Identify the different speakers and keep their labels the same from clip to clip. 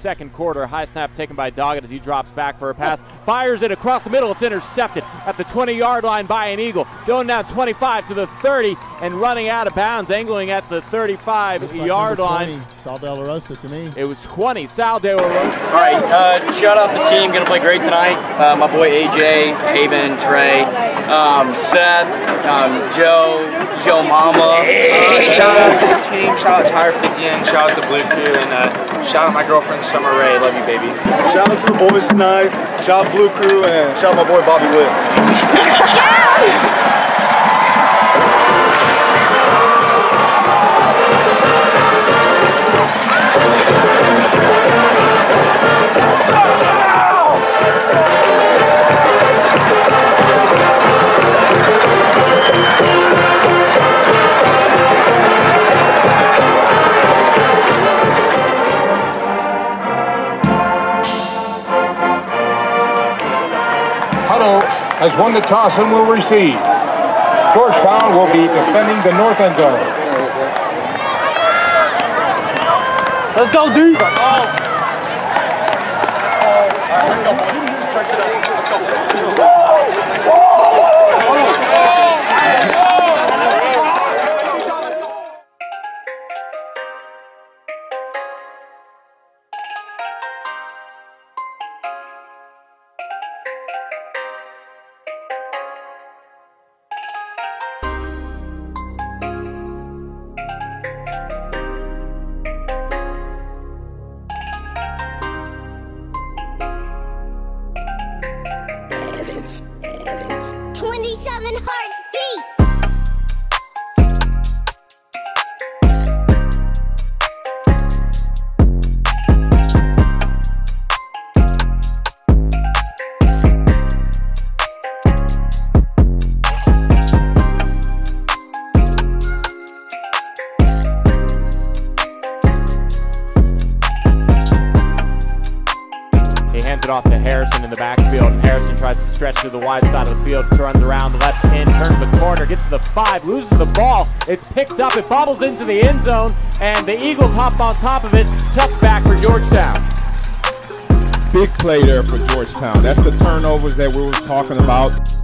Speaker 1: Second quarter, high snap taken by Doggett as he drops back for a pass. Fires it across the middle. It's intercepted at the 20 yard line by an Eagle. Going down 25 to the 30 and running out of bounds, angling at the 35
Speaker 2: Looks like
Speaker 1: yard
Speaker 2: number
Speaker 1: line.
Speaker 2: 20, Sal De La Rosa to me.
Speaker 1: It was 20. Sal De La Rosa.
Speaker 3: All right, uh, shout out the team, gonna play great tonight. Uh, my boy AJ, Haven, Trey, um, Seth, um, Joe, Joe Mama.
Speaker 4: Uh, shout out to the team, shout out to Tire 50 and shout out to Blue Crew, and uh, shout out my girlfriend Summer Ray. Love you, baby.
Speaker 5: Shout out to the boys tonight. Shout out Blue Crew and shout out my boy Bobby Witt.
Speaker 6: Has won the toss and will receive. Georgetown will be defending the north end zone.
Speaker 3: Let's go, dude.
Speaker 7: Twenty-seven
Speaker 1: it off to Harrison in the backfield, and Harrison tries to stretch to the wide side of the field, turns around the left in, turns the corner, gets to the five, loses the ball. It's picked up, it bobbles into the end zone, and the Eagles hop on top of it. Touchback for Georgetown.
Speaker 8: Big play there for Georgetown. That's the turnovers that we were talking about.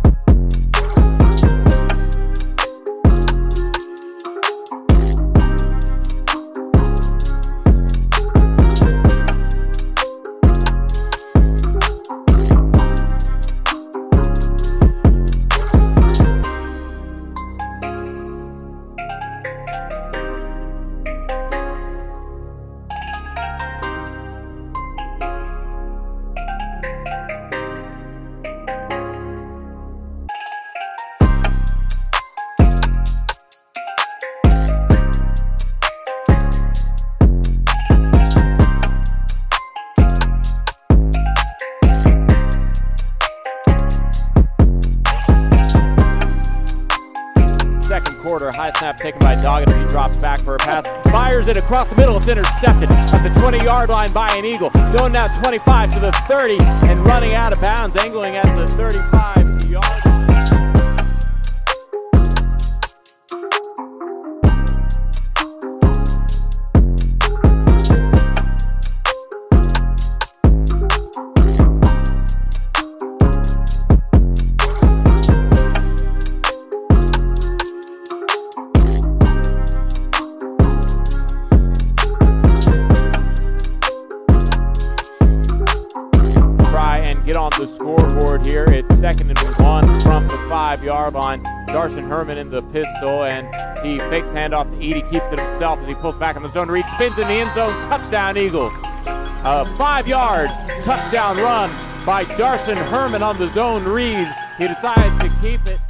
Speaker 1: Quarter, high snap taken by Doggett he drops back for a pass. Fires it across the middle. It's intercepted at the 20 yard line by an Eagle. Going down 25 to the 30 and running out of bounds, angling at the 35 yard line. One from the five yard line. Darshan Herman in the pistol, and he fakes the handoff to Edie, keeps it himself as he pulls back on the zone read, spins in the end zone, touchdown Eagles. A five yard touchdown run by Darson Herman on the zone read. He decides to keep it.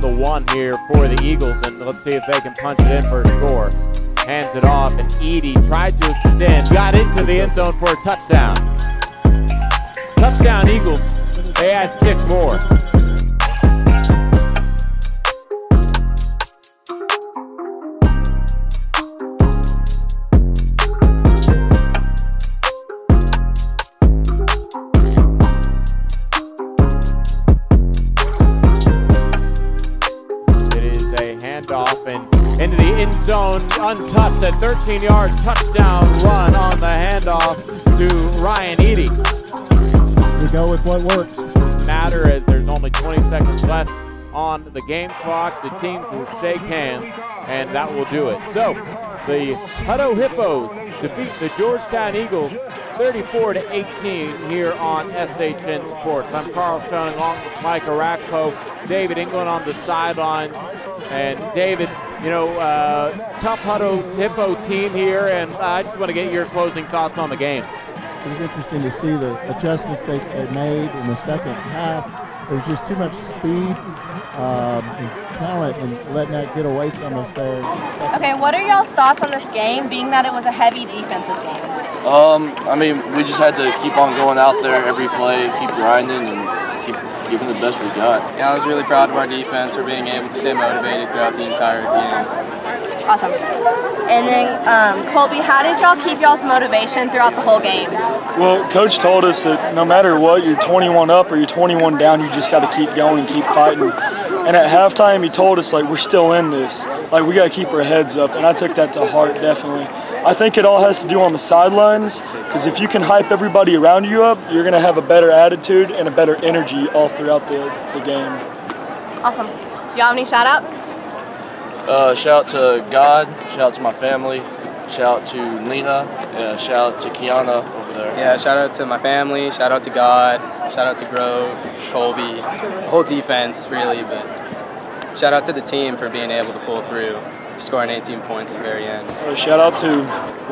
Speaker 1: The one here for the Eagles, and let's see if they can punch it in for a score. Hands it off, and Edie tried to extend, got into the end zone for a touchdown. Touchdown Eagles. They add six more. Into the end zone, untouched at 13 yard touchdown run on the handoff to Ryan Eady.
Speaker 2: We go with what works.
Speaker 1: Matter as there's only 20 seconds left on the game clock. The teams will shake hands, and that will do it. So, the Hutto Hippos defeat the Georgetown Eagles 34 to 18 here on SHN Sports. I'm Carl Schoen along with Mike Arakpo, David England on the sidelines. And David, you know, uh, tough Hutto Hippo team here, and I just want to get your closing thoughts on the game.
Speaker 2: It was interesting to see the adjustments they, they made in the second half. There was just too much speed um, and talent and letting that get away from us there.
Speaker 9: Okay, what are y'all's thoughts on this game, being that it was a heavy defensive game?
Speaker 10: Um, I mean, we just had to keep on going out there every play, keep grinding, and keep giving the best we got.
Speaker 3: Yeah, I was really proud of our defense for being able to stay motivated throughout the entire game.
Speaker 9: Awesome. And then, um, Colby, how did y'all keep y'all's motivation throughout the whole game?
Speaker 11: Well, coach told us that no matter what, you're 21 up or you're 21 down, you just got to keep going and keep fighting. And at halftime, he told us like we're still in this. Like we got to keep our heads up, and I took that to heart definitely. I think it all has to do on the sidelines because if you can hype everybody around you up, you're going to have a better attitude and a better energy all throughout the, the game.
Speaker 9: Awesome. Do y'all have any shout outs?
Speaker 10: Uh, shout out to God, shout out to my family, shout out to Lena, yeah, shout out to Kiana over there.
Speaker 3: Yeah, shout out to my family, shout out to God, shout out to Grove, Colby, the whole defense really, but shout out to the team for being able to pull through, scoring 18 points at the very end.
Speaker 11: Uh, shout out to,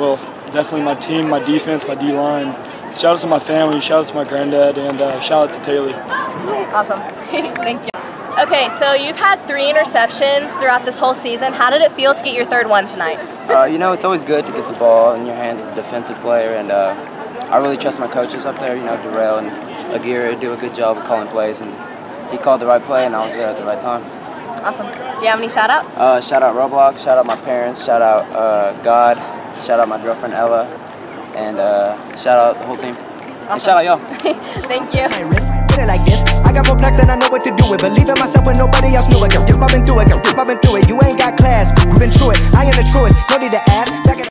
Speaker 11: well, definitely my team, my defense, my D line. Shout out to my family, shout out to my granddad, and uh, shout out to Taylor.
Speaker 9: Awesome. Thank you. Okay, so you've had three interceptions throughout this whole season. How did it feel to get your third one tonight?
Speaker 12: Uh, you know, it's always good to get the ball in your hands as a defensive player, and uh, I really trust my coaches up there. You know, Darrell and Aguirre do a good job of calling plays, and he called the right play, and I was there at the right time.
Speaker 9: Awesome. Do you have any shout outs?
Speaker 12: Uh, shout out Roblox, shout out my parents, shout out uh, God, shout out my girlfriend Ella, and uh, shout out the whole team.
Speaker 9: Awesome.
Speaker 12: And shout out y'all.
Speaker 9: Thank you.
Speaker 13: Like this. I got more plaques than I know what to do with. Believe in myself when nobody else knew it. Yep, I've been through it. Yep, I've been through it. You ain't got class, been through it. I am the truest. No need to ask.